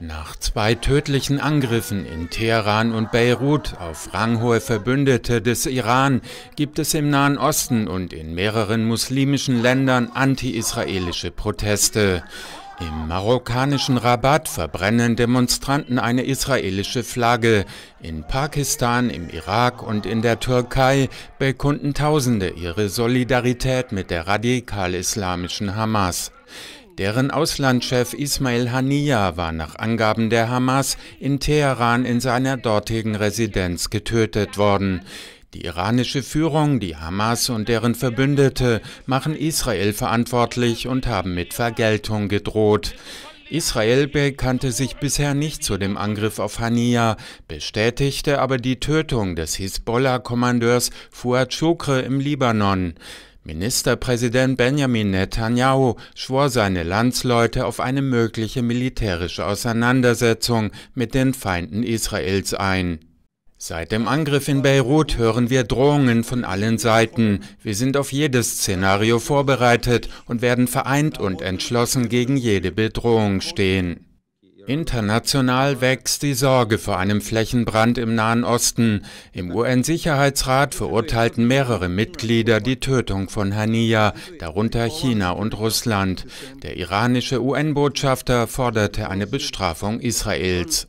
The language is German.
Nach zwei tödlichen Angriffen in Teheran und Beirut auf ranghohe Verbündete des Iran gibt es im Nahen Osten und in mehreren muslimischen Ländern anti-israelische Proteste. Im marokkanischen Rabat verbrennen Demonstranten eine israelische Flagge. In Pakistan, im Irak und in der Türkei bekunden Tausende ihre Solidarität mit der radikal-islamischen Hamas. Deren Auslandschef Ismail Haniya war nach Angaben der Hamas in Teheran in seiner dortigen Residenz getötet worden. Die iranische Führung, die Hamas und deren Verbündete machen Israel verantwortlich und haben mit Vergeltung gedroht. Israel bekannte sich bisher nicht zu dem Angriff auf Haniya, bestätigte aber die Tötung des Hisbollah-Kommandeurs Fuad Shukre im Libanon. Ministerpräsident Benjamin Netanyahu schwor seine Landsleute auf eine mögliche militärische Auseinandersetzung mit den Feinden Israels ein. Seit dem Angriff in Beirut hören wir Drohungen von allen Seiten. Wir sind auf jedes Szenario vorbereitet und werden vereint und entschlossen gegen jede Bedrohung stehen. International wächst die Sorge vor einem Flächenbrand im Nahen Osten. Im UN-Sicherheitsrat verurteilten mehrere Mitglieder die Tötung von Haniya, darunter China und Russland. Der iranische UN-Botschafter forderte eine Bestrafung Israels.